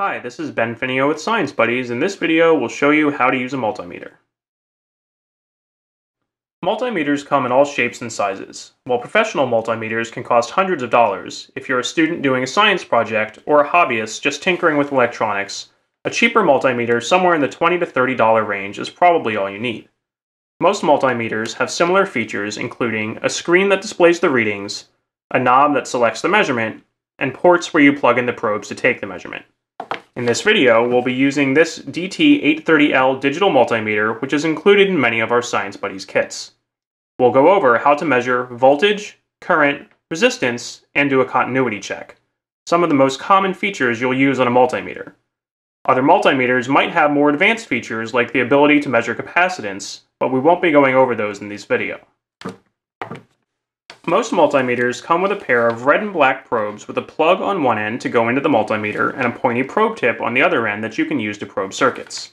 Hi, this is Ben Finio with Science Buddies. and this video, we'll show you how to use a multimeter. Multimeters come in all shapes and sizes. While professional multimeters can cost hundreds of dollars, if you're a student doing a science project or a hobbyist just tinkering with electronics, a cheaper multimeter somewhere in the 20 to $30 range is probably all you need. Most multimeters have similar features including a screen that displays the readings, a knob that selects the measurement, and ports where you plug in the probes to take the measurement. In this video, we'll be using this DT830L digital multimeter, which is included in many of our Science Buddies kits. We'll go over how to measure voltage, current, resistance, and do a continuity check. Some of the most common features you'll use on a multimeter. Other multimeters might have more advanced features like the ability to measure capacitance, but we won't be going over those in this video. Most multimeters come with a pair of red and black probes with a plug on one end to go into the multimeter and a pointy probe tip on the other end that you can use to probe circuits.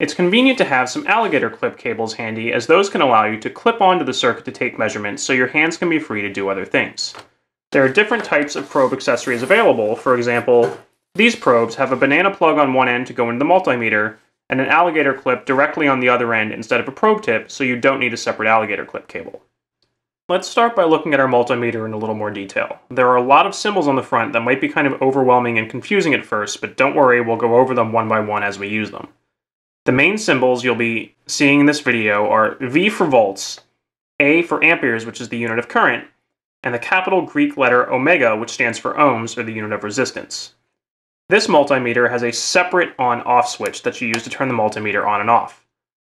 It's convenient to have some alligator clip cables handy as those can allow you to clip onto the circuit to take measurements so your hands can be free to do other things. There are different types of probe accessories available. For example, these probes have a banana plug on one end to go into the multimeter and an alligator clip directly on the other end instead of a probe tip so you don't need a separate alligator clip cable. Let's start by looking at our multimeter in a little more detail. There are a lot of symbols on the front that might be kind of overwhelming and confusing at first, but don't worry, we'll go over them one by one as we use them. The main symbols you'll be seeing in this video are V for volts, A for amperes, which is the unit of current, and the capital Greek letter omega, which stands for ohms, or the unit of resistance. This multimeter has a separate on-off switch that you use to turn the multimeter on and off.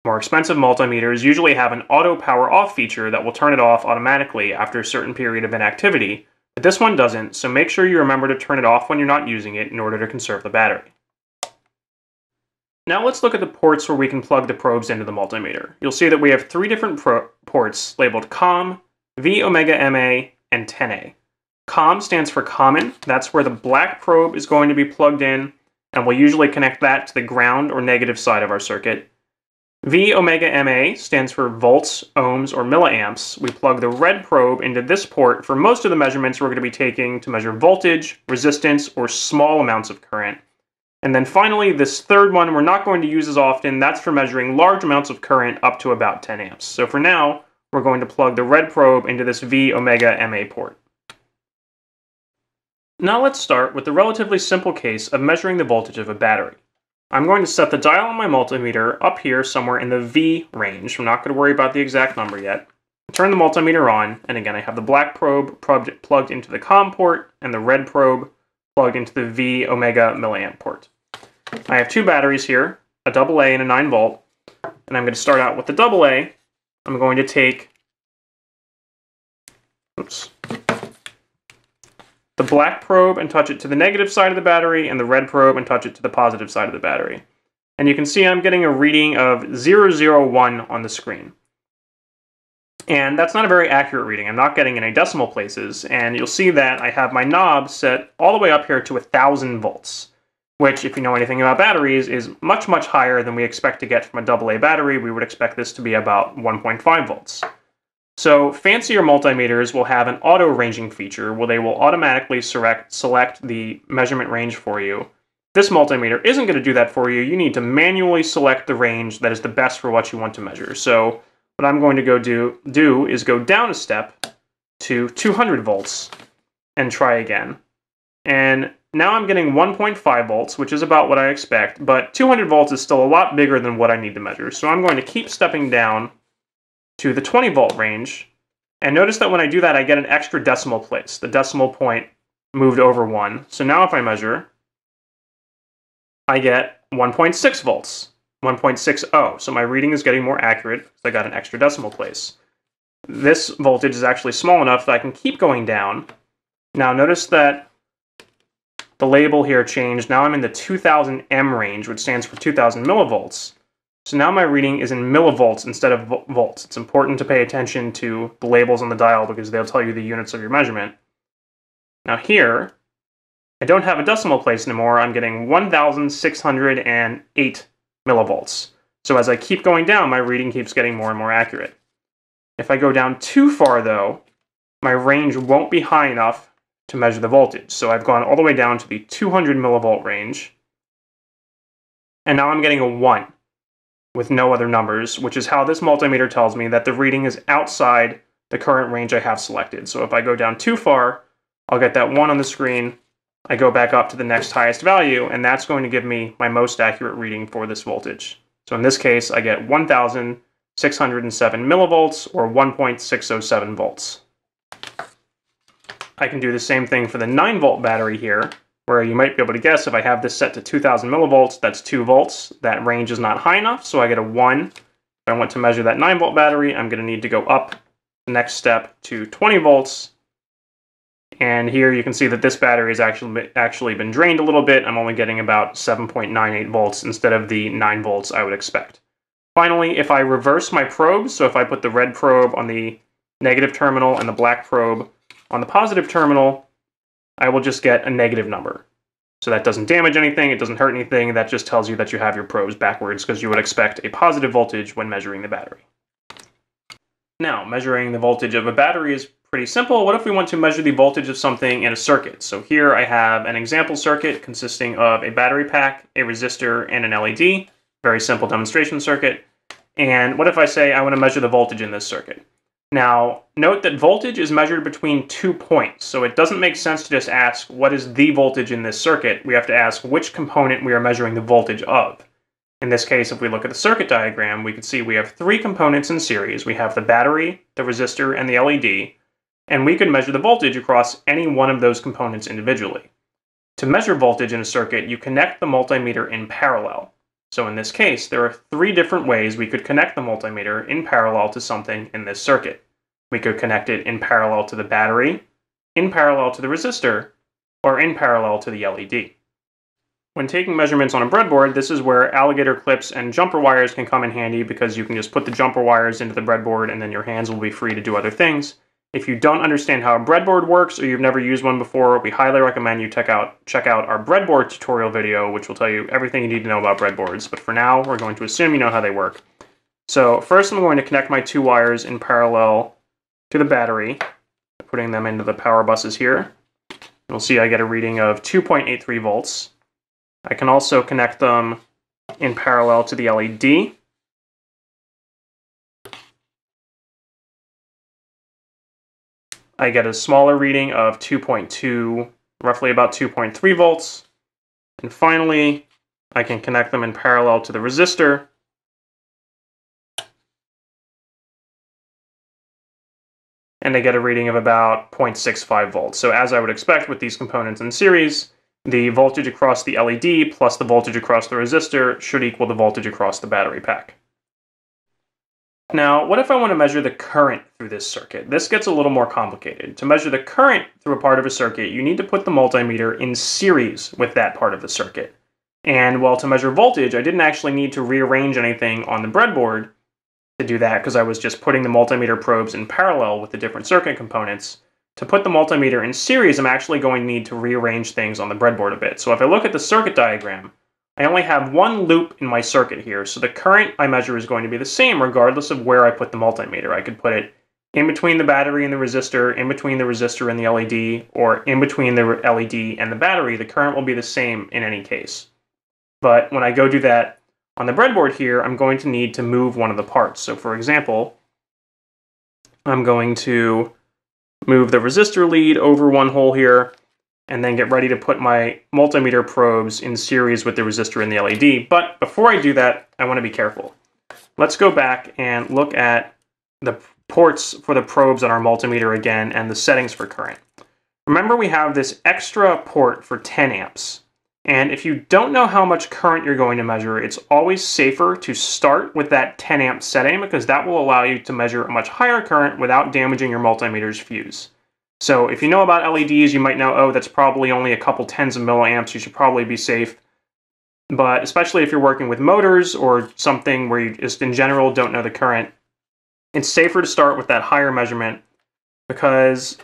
More expensive multimeters usually have an auto power off feature that will turn it off automatically after a certain period of inactivity, but this one doesn't, so make sure you remember to turn it off when you're not using it in order to conserve the battery. Now let's look at the ports where we can plug the probes into the multimeter. You'll see that we have three different ports labeled COM, V omega MA, and 10A. COM stands for common, that's where the black probe is going to be plugged in, and we'll usually connect that to the ground or negative side of our circuit. V omega MA stands for volts, ohms, or milliamps. We plug the red probe into this port for most of the measurements we're going to be taking to measure voltage, resistance, or small amounts of current. And then finally, this third one we're not going to use as often. That's for measuring large amounts of current up to about 10 amps. So for now, we're going to plug the red probe into this V omega MA port. Now let's start with the relatively simple case of measuring the voltage of a battery. I'm going to set the dial on my multimeter up here somewhere in the V range. I'm not going to worry about the exact number yet. Turn the multimeter on, and again I have the black probe plugged into the COM port and the red probe plugged into the V omega milliamp port. I have two batteries here, a double A and a 9 volt, and I'm going to start out with the double A. I'm going to take oops, the black probe and touch it to the negative side of the battery, and the red probe and touch it to the positive side of the battery. And you can see I'm getting a reading of 001 on the screen. And that's not a very accurate reading. I'm not getting any decimal places, and you'll see that I have my knob set all the way up here to 1000 volts, which, if you know anything about batteries, is much, much higher than we expect to get from a AA battery. We would expect this to be about 1.5 volts. So fancier multimeters will have an auto ranging feature where they will automatically select, the measurement range for you. This multimeter isn't going to do that for you. You need to manually select the range that is the best for what you want to measure. So what I'm going to go do, do is go down a step to 200 volts and try again. And now I'm getting 1.5 volts, which is about what I expect, but 200 volts is still a lot bigger than what I need to measure. So I'm going to keep stepping down to the 20 volt range. And notice that when I do that, I get an extra decimal place. The decimal point moved over one. So now if I measure, I get 1.6 volts, 1.60. So my reading is getting more accurate because I got an extra decimal place. This voltage is actually small enough that I can keep going down. Now notice that the label here changed. Now I'm in the 2000 M range, which stands for 2000 millivolts. So now my reading is in millivolts instead of volts. It's important to pay attention to the labels on the dial because they'll tell you the units of your measurement. Now here, I don't have a decimal place anymore. I'm getting 1,608 millivolts. So as I keep going down, my reading keeps getting more and more accurate. If I go down too far though, my range won't be high enough to measure the voltage. So I've gone all the way down to the 200 millivolt range. and now I'm getting a 1 with no other numbers, which is how this multimeter tells me that the reading is outside the current range I have selected. So if I go down too far, I'll get that 1 on the screen, I go back up to the next highest value, and that's going to give me my most accurate reading for this voltage. So in this case, I get 1,607 millivolts, or 1.607 volts. I can do the same thing for the 9 volt battery here, where you might be able to guess if I have this set to 2000 millivolts, that's 2 volts. That range is not high enough, so I get a 1. If I want to measure that 9 volt battery, I'm going to need to go up the next step to 20 volts, and here you can see that this battery has actually, actually been drained a little bit. I'm only getting about 7.98 volts instead of the 9 volts I would expect. Finally, if I reverse my probes, so if I put the red probe on the negative terminal and the black probe on the positive terminal, I will just get a negative number. So that doesn't damage anything, it doesn't hurt anything, that just tells you that you have your probes backwards because you would expect a positive voltage when measuring the battery. Now, measuring the voltage of a battery is pretty simple. What if we want to measure the voltage of something in a circuit? So here I have an example circuit consisting of a battery pack, a resistor, and an LED. Very simple demonstration circuit. And what if I say I want to measure the voltage in this circuit? Now, note that voltage is measured between two points, so it doesn't make sense to just ask what is the voltage in this circuit. We have to ask which component we are measuring the voltage of. In this case, if we look at the circuit diagram, we can see we have three components in series. We have the battery, the resistor, and the LED, and we can measure the voltage across any one of those components individually. To measure voltage in a circuit, you connect the multimeter in parallel. So in this case, there are three different ways we could connect the multimeter in parallel to something in this circuit. We could connect it in parallel to the battery, in parallel to the resistor, or in parallel to the LED. When taking measurements on a breadboard, this is where alligator clips and jumper wires can come in handy because you can just put the jumper wires into the breadboard and then your hands will be free to do other things. If you don't understand how a breadboard works or you've never used one before, we highly recommend you check out, check out our breadboard tutorial video, which will tell you everything you need to know about breadboards. But for now, we're going to assume you know how they work. So first I'm going to connect my two wires in parallel to the battery, putting them into the power buses here. You'll see I get a reading of 2.83 volts. I can also connect them in parallel to the LED. I get a smaller reading of 2.2, roughly about 2.3 volts. And finally, I can connect them in parallel to the resistor. And I get a reading of about 0.65 volts. So as I would expect with these components in series, the voltage across the LED plus the voltage across the resistor should equal the voltage across the battery pack. Now, what if I want to measure the current through this circuit? This gets a little more complicated. To measure the current through a part of a circuit, you need to put the multimeter in series with that part of the circuit. And while to measure voltage, I didn't actually need to rearrange anything on the breadboard to do that because I was just putting the multimeter probes in parallel with the different circuit components. To put the multimeter in series, I'm actually going to need to rearrange things on the breadboard a bit. So if I look at the circuit diagram, I only have one loop in my circuit here, so the current I measure is going to be the same regardless of where I put the multimeter. I could put it in between the battery and the resistor, in between the resistor and the LED, or in between the LED and the battery. The current will be the same in any case. But when I go do that on the breadboard here, I'm going to need to move one of the parts. So for example, I'm going to move the resistor lead over one hole here, and then get ready to put my multimeter probes in series with the resistor and the LED. But before I do that, I want to be careful. Let's go back and look at the ports for the probes on our multimeter again and the settings for current. Remember we have this extra port for 10 amps. And if you don't know how much current you're going to measure, it's always safer to start with that 10 amp setting because that will allow you to measure a much higher current without damaging your multimeter's fuse. So if you know about LEDs, you might know, oh, that's probably only a couple tens of milliamps. You should probably be safe. But especially if you're working with motors or something where you just in general don't know the current, it's safer to start with that higher measurement because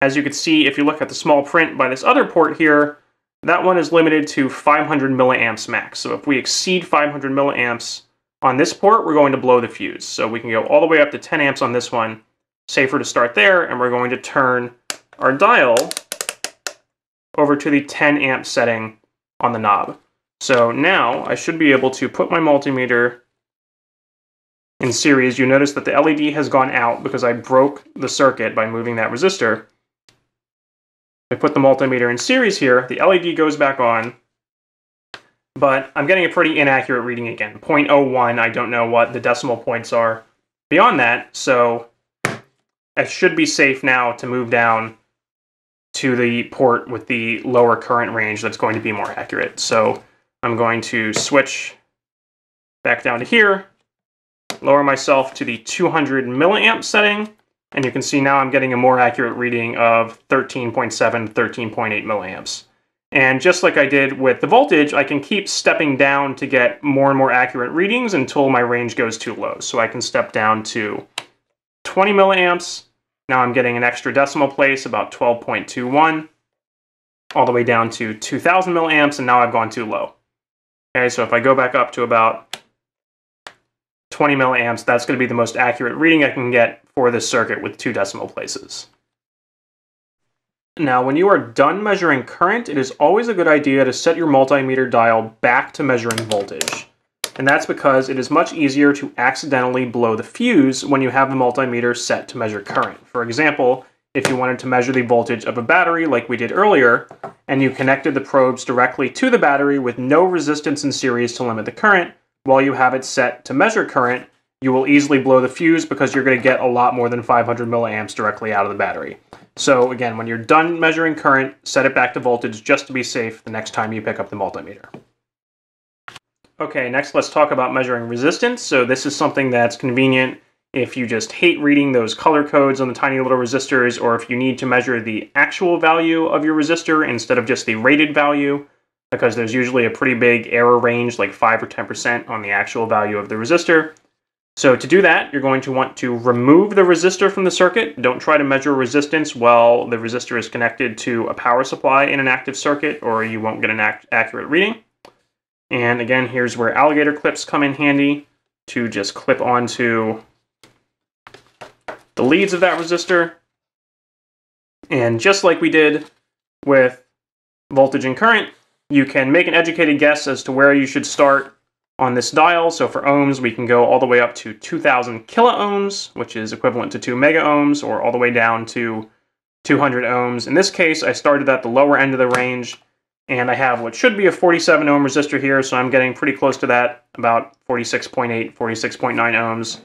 as you can see, if you look at the small print by this other port here, that one is limited to 500 milliamps max. So if we exceed 500 milliamps on this port, we're going to blow the fuse. So we can go all the way up to 10 amps on this one, safer to start there, and we're going to turn our dial over to the 10 amp setting on the knob. So now I should be able to put my multimeter in series. You notice that the LED has gone out because I broke the circuit by moving that resistor. I put the multimeter in series here, the LED goes back on, but I'm getting a pretty inaccurate reading again. 0.01, I don't know what the decimal points are beyond that, so I should be safe now to move down to the port with the lower current range that's going to be more accurate. So I'm going to switch back down to here, lower myself to the 200 milliamp setting, and you can see now I'm getting a more accurate reading of 13.7, 13.8 milliamps. And just like I did with the voltage, I can keep stepping down to get more and more accurate readings until my range goes too low. So I can step down to 20 milliamps. Now I'm getting an extra decimal place, about 12.21, all the way down to 2000 milliamps, and now I've gone too low. Okay, so if I go back up to about 20 milliamps, that's going to be the most accurate reading I can get for this circuit with two decimal places. Now, when you are done measuring current, it is always a good idea to set your multimeter dial back to measuring voltage. And that's because it is much easier to accidentally blow the fuse when you have the multimeter set to measure current. For example, if you wanted to measure the voltage of a battery like we did earlier, and you connected the probes directly to the battery with no resistance in series to limit the current, while you have it set to measure current, you will easily blow the fuse because you're going to get a lot more than 500 milliamps directly out of the battery. So again, when you're done measuring current, set it back to voltage just to be safe the next time you pick up the multimeter. Okay, next let's talk about measuring resistance. So this is something that's convenient if you just hate reading those color codes on the tiny little resistors, or if you need to measure the actual value of your resistor instead of just the rated value, because there's usually a pretty big error range, like 5 or 10% on the actual value of the resistor. So to do that, you're going to want to remove the resistor from the circuit. Don't try to measure resistance while the resistor is connected to a power supply in an active circuit, or you won't get an accurate reading. And again, here's where alligator clips come in handy to just clip onto the leads of that resistor. And just like we did with voltage and current, you can make an educated guess as to where you should start on this dial. So for ohms, we can go all the way up to 2000 kiloohms, which is equivalent to 2 mega ohms, or all the way down to 200 ohms. In this case, I started at the lower end of the range, and I have what should be a 47 ohm resistor here, so I'm getting pretty close to that, about 46.8, 46.9 ohms.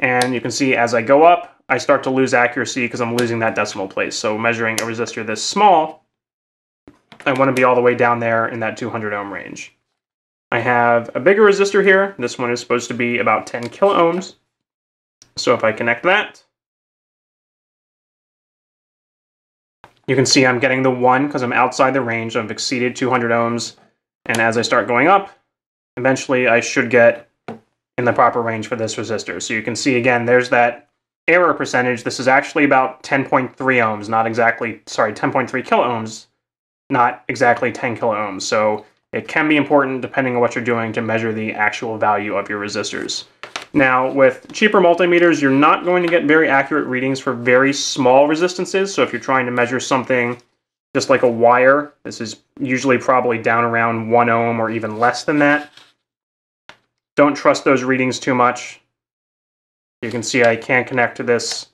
And you can see as I go up, I start to lose accuracy because I'm losing that decimal place. So measuring a resistor this small, I want to be all the way down there in that 200 ohm range. I have a bigger resistor here. This one is supposed to be about 10 kilo ohms. So if I connect that, you can see I'm getting the 1 because I'm outside the range. I've exceeded 200 ohms. And as I start going up, eventually I should get in the proper range for this resistor. So you can see again, there's that error percentage. This is actually about 10.3 ohms, not exactly, sorry, 10.3 kilo ohms, not exactly 10 kilo ohms. So it can be important, depending on what you're doing, to measure the actual value of your resistors. Now, with cheaper multimeters, you're not going to get very accurate readings for very small resistances. So if you're trying to measure something just like a wire, this is usually probably down around 1 ohm or even less than that. Don't trust those readings too much. You can see I can't connect to this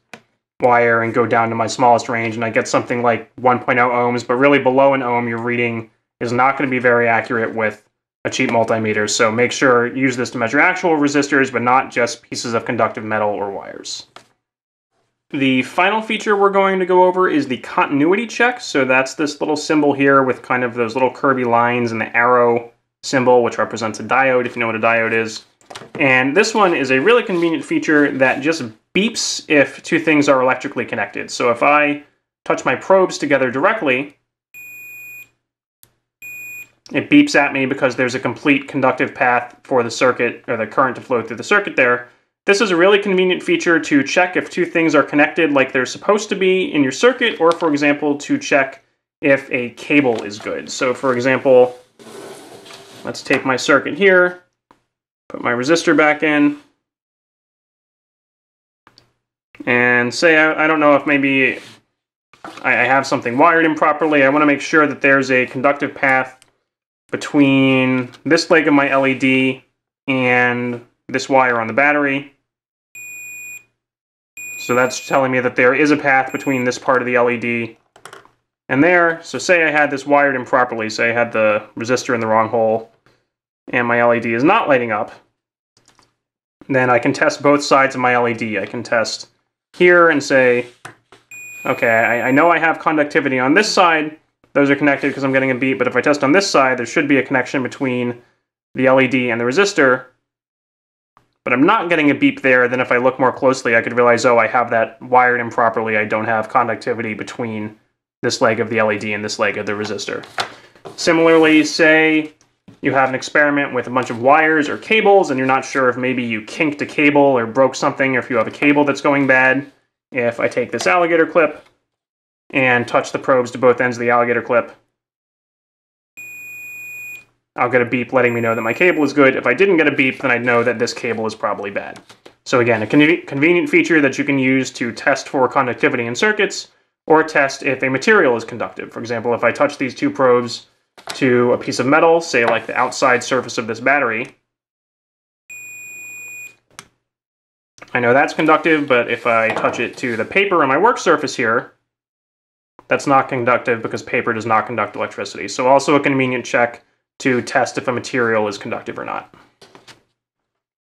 wire and go down to my smallest range, and I get something like 1.0 ohms, but really below an ohm, you're reading is not going to be very accurate with a cheap multimeter. So make sure use this to measure actual resistors, but not just pieces of conductive metal or wires. The final feature we're going to go over is the continuity check. So that's this little symbol here with kind of those little curvy lines and the arrow symbol, which represents a diode, if you know what a diode is. And this one is a really convenient feature that just beeps if two things are electrically connected. So if I touch my probes together directly, it beeps at me because there's a complete conductive path for the circuit or the current to flow through the circuit there. This is a really convenient feature to check if two things are connected like they're supposed to be in your circuit, or for example, to check if a cable is good. So for example, let's take my circuit here, put my resistor back in, and say I, I don't know if maybe I, I have something wired improperly. I want to make sure that there's a conductive path between this leg of my LED and this wire on the battery. So that's telling me that there is a path between this part of the LED and there. So say I had this wired improperly, say I had the resistor in the wrong hole, and my LED is not lighting up, then I can test both sides of my LED. I can test here and say, okay, I, I know I have conductivity on this side, those are connected because I'm getting a beep, but if I test on this side, there should be a connection between the LED and the resistor, but I'm not getting a beep there, then if I look more closely, I could realize, oh, I have that wired improperly. I don't have conductivity between this leg of the LED and this leg of the resistor. Similarly, say you have an experiment with a bunch of wires or cables and you're not sure if maybe you kinked a cable or broke something or if you have a cable that's going bad. If I take this alligator clip and touch the probes to both ends of the alligator clip, I'll get a beep letting me know that my cable is good. If I didn't get a beep, then I'd know that this cable is probably bad. So again, a con convenient feature that you can use to test for conductivity in circuits, or test if a material is conductive. For example, if I touch these two probes to a piece of metal, say like the outside surface of this battery, I know that's conductive, but if I touch it to the paper on my work surface here, that's not conductive because paper does not conduct electricity. So also a convenient check to test if a material is conductive or not.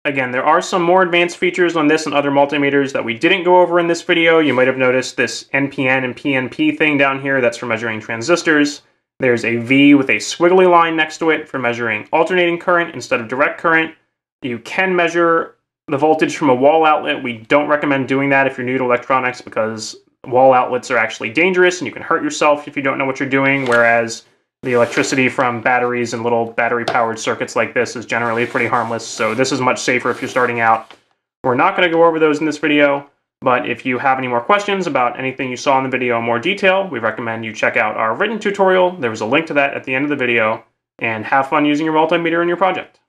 Again, there are some more advanced features on this and other multimeters that we didn't go over in this video. You might have noticed this NPN and PNP thing down here, that's for measuring transistors. There's a V with a squiggly line next to it for measuring alternating current instead of direct current. You can measure the voltage from a wall outlet. We don't recommend doing that if you're new to electronics because wall outlets are actually dangerous and you can hurt yourself if you don't know what you're doing, whereas the electricity from batteries and little battery powered circuits like this is generally pretty harmless, so this is much safer if you're starting out. We're not going to go over those in this video, but if you have any more questions about anything you saw in the video in more detail, we recommend you check out our written tutorial. There was a link to that at the end of the video, and have fun using your multimeter in your project.